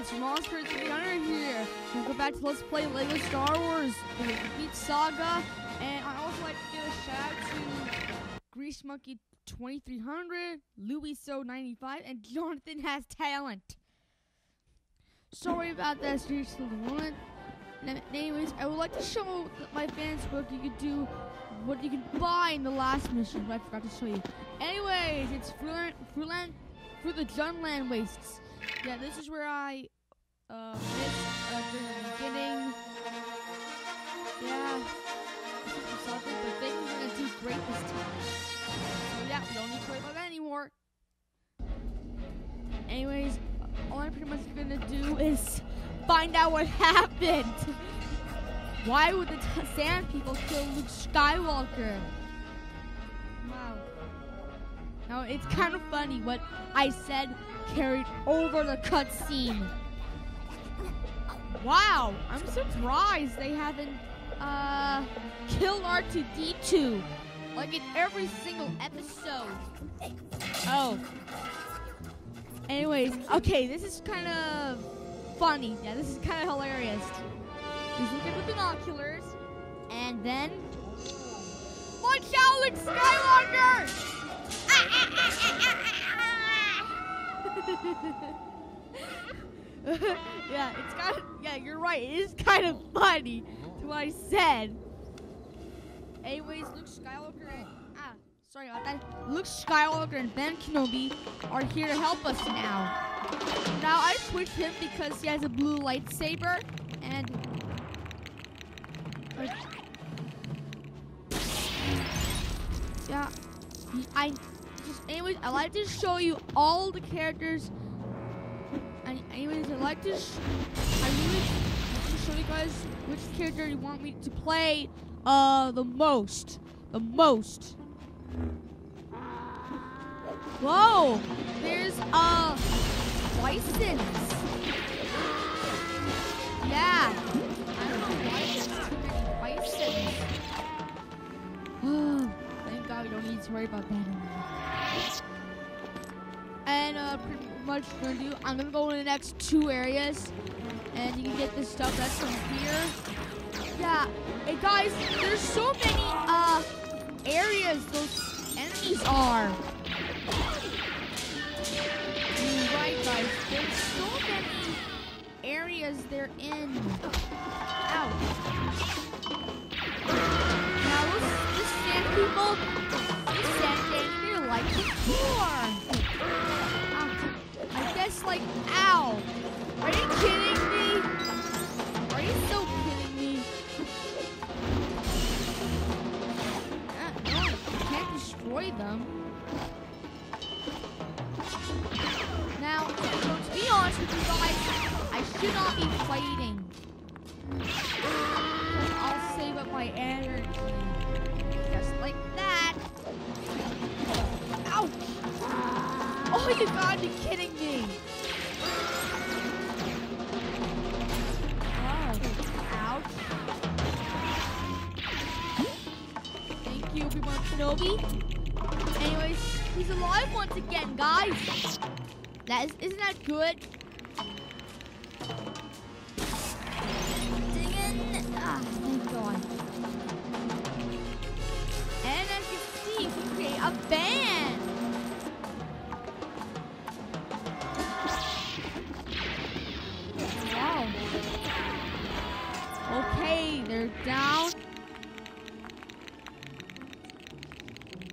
it's Monster 300 here. Welcome back to Let's Play LEGO Star Wars The Complete Saga. And I also like to give a shout out to Grease Monkey 2300, Louis So 95, and Jonathan Has Talent. Sorry about that, seriously, the one. Anyways, I would like to show my fans what you could do, what you can buy in the last mission, but I forgot to show you. Anyways, it's Fruitland, Fruitland, through the Jundland Wastes. Yeah, this is where I uh, missed uh, during the beginning. Yeah, something, but things are gonna do great this time. So yeah, we don't need to worry about that anymore. Anyways, all I'm pretty much gonna do is find out what happened. Why would the Sand People kill Luke Skywalker? Wow. Now it's kind of funny what I said carried over the cutscene. Wow, I'm surprised they haven't uh killed R2D2 like in every single episode. Oh. Anyways, okay, this is kind of funny. Yeah, this is kind of hilarious. Just look at the binoculars, and then watch out, Luke Skywalker! yeah, it's kind of yeah, you're right. It is kind of funny to what I said. Anyways, Luke Skywalker and ah, sorry about that. Luke Skywalker and Ben Kenobi are here to help us now. Now I switched him because he has a blue lightsaber and yeah, I anyways I like to show you all the characters. And anyways, I like to I really like to show you guys which character you want me to play uh the most, the most. Whoa, there's a license. Much gonna do. I'm gonna go in the next two areas, and you can get this stuff that's from here. Yeah, hey guys, there's so many uh areas those enemies are. You're right, guys. There's so many areas they're in. Should not be fighting. I'll save up my energy. Just like that. Ouch! Oh, you gotta be kidding me! Ouch. Thank you, Obi-Wan Kenobi. Anyways, he's alive once again, guys. That is, isn't that good? And as you see, we create a band. Wow. Okay, they're down.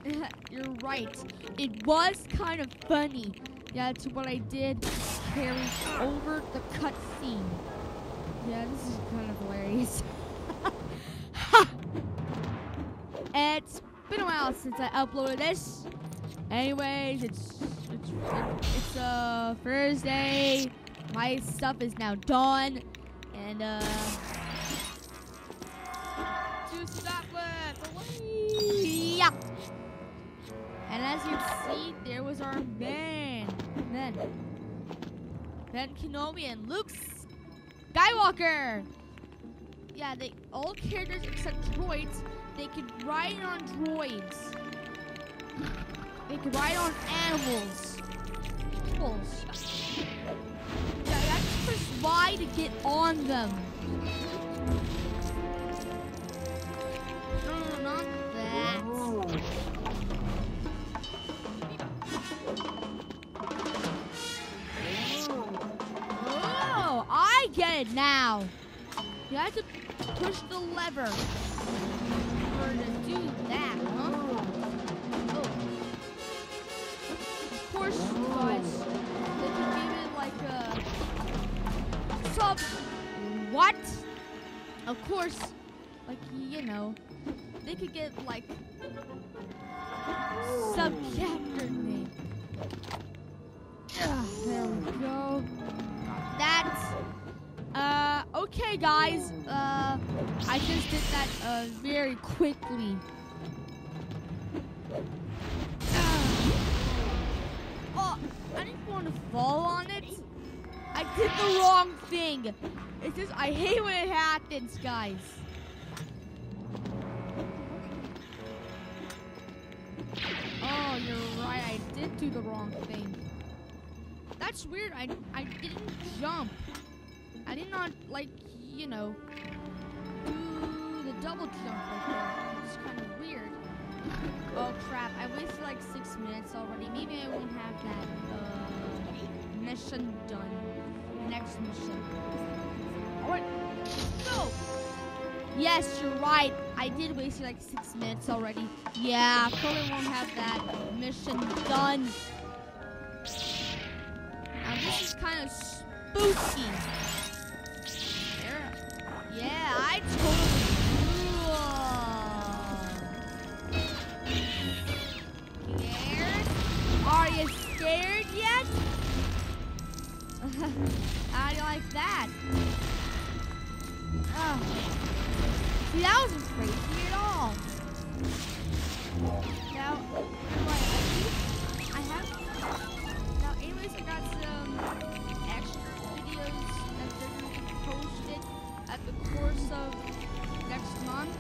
You're right. It was kind of funny. Yeah, to what I did carry over the cutscene. Yeah, this is kind of hilarious. it's been a while since I uploaded this. Anyways, it's it's it's uh Thursday. My stuff is now done, and uh. Yeah. And as you see, there was our man, then Ben Kenobi and Luke Skywalker. Yeah, they all characters except droids. They could ride on droids. They could ride on animals. Animals. Yeah, that's press Y to get on them. No, not that. Oh, I get it now. You have to push the lever Of course, guys, they like sub. What? Of course, like you know, they could get like sub chapter name. There we go. Uh okay guys. Uh I just did that uh very quickly. Oh, I didn't want to fall on it. I did the wrong thing. It's just I hate when it happens, guys. Oh, you're right. I did do the wrong thing. That's weird. I I didn't jump. I did not like you know do the double jump like that. It's kind of weird. Oh crap! I wasted like six minutes already. Maybe I won't have that uh, mission done. Next mission. Alright, go. Yes, you're right. I did waste like six minutes already. Yeah, probably won't have that mission done. Now this is kind of spooky. I totally. Scared? Are you scared yet? How do you like that? Oh. See, that wasn't crazy at all. Now, what, I have now, anyways, I got some extra videos that they're going to be posted at the course of next month.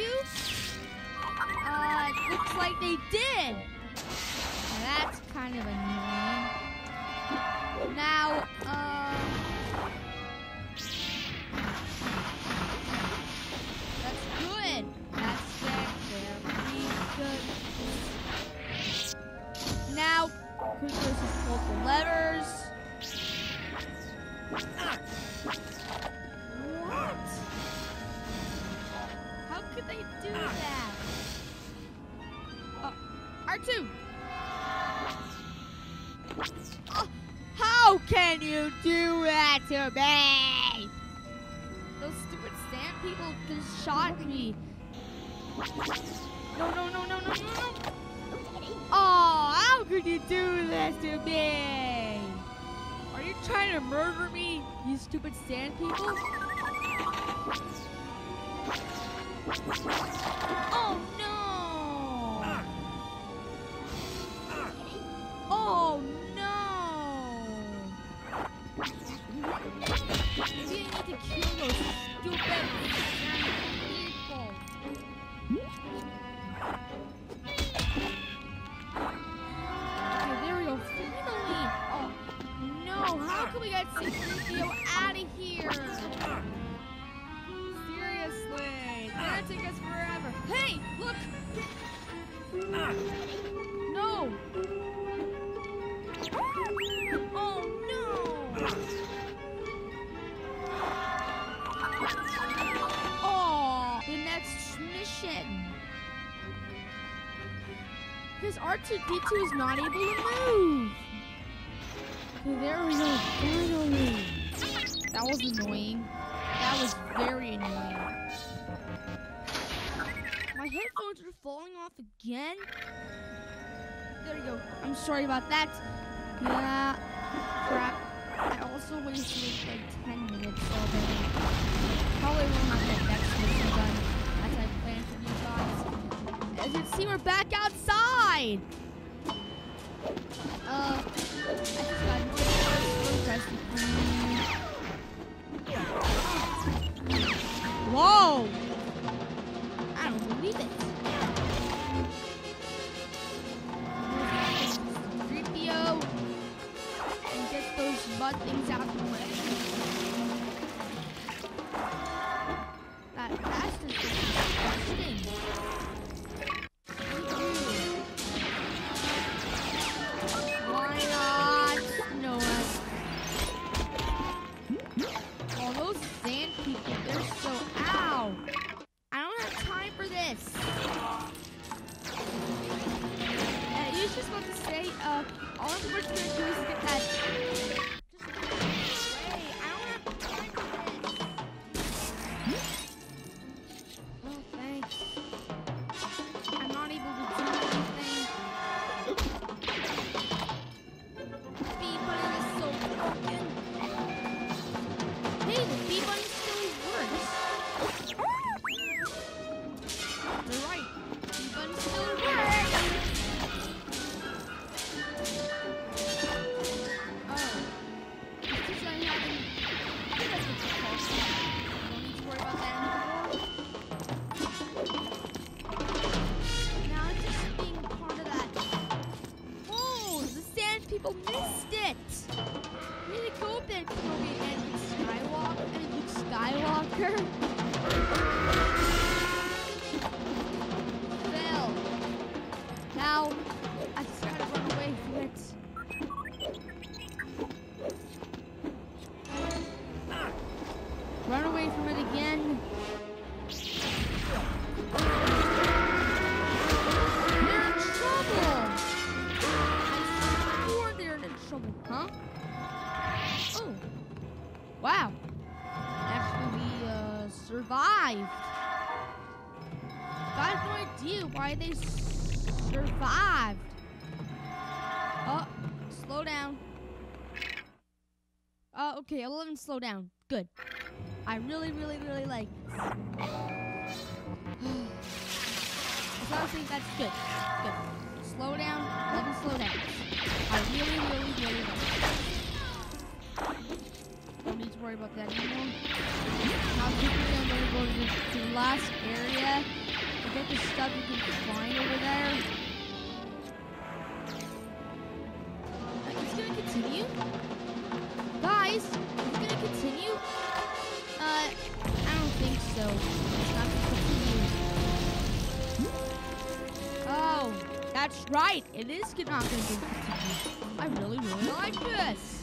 You? Uh, looks like they did. To me? Those stupid sand people just shot me. No, no, no, no, no, no, no. Oh, how could you do this to me? Are you trying to murder me, you stupid sand people? Oh Oh, the next mission. Because R2D2 is not able to move. There we go. Finally. That was annoying. That was very annoying. My headphones are falling off again. There you go. I'm sorry about that. Yeah. Crap. Also like 10 minutes. Probably will not next mission done as I for you guys. As you can see, we're back outside. Uh, I just got Whoa! I don't believe it. Get those mud survived. Got no idea why they survived. Oh, slow down. Uh, okay, 11, slow down. Good. I really, really, really like this. so think that's good. Good. Slow down. 11, slow down. I really, really, really like it. Don't need to worry about that anymore. Now quickly I'm gonna go to the, to the last area and get the stuff you can find over there. Uh, It's gonna continue. Guys, is it gonna continue? Uh, I don't think so. It's not gonna continue. Oh, that's right. It is not gonna continue. I really, really like this.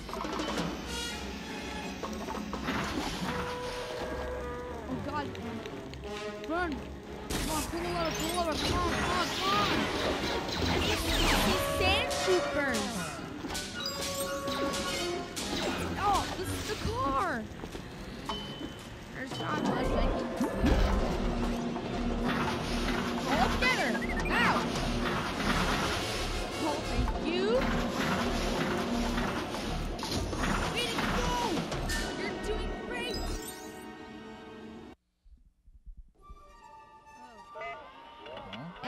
Come on! Come on, come on! These sand troopers! Oh, this is the car! There's not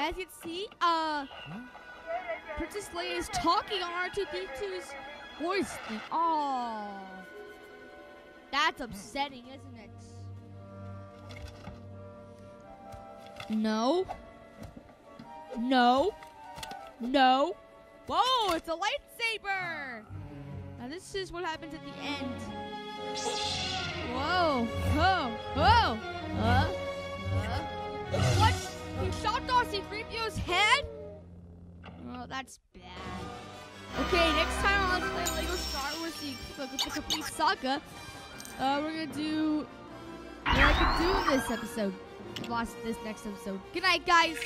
As you can see, uh, Princess Leia is talking on R2D2's voice. Oh, that's upsetting, isn't it? No. No. No. Whoa, it's a lightsaber! Now this is what happens at the end. Whoa. Whoa. Whoa. Huh? Huh? What? He shot Darcy 3PO's head? Oh, that's bad. Okay, next time on Let's Play Lego Star Wars the, complete saga, uh, we're gonna do what I could do in this episode. Lost this next episode. Good night, guys.